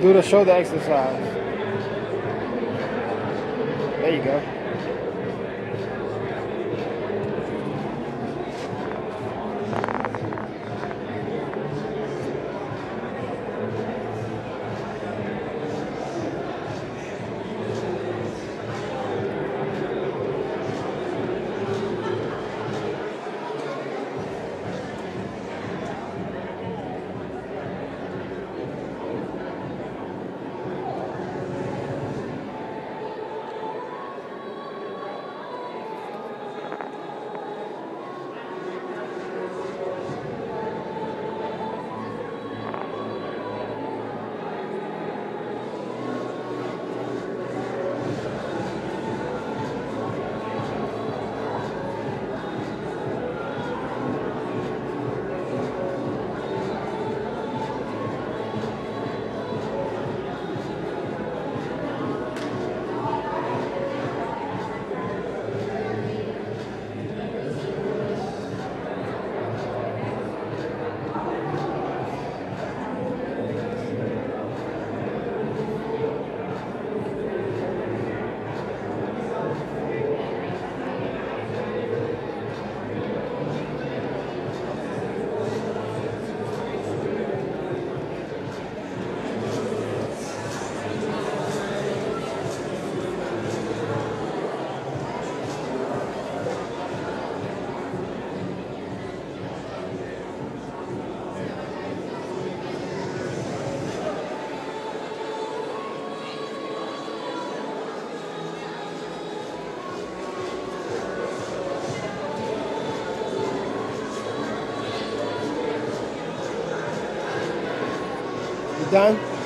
Do the shoulder exercise. There you go. Done?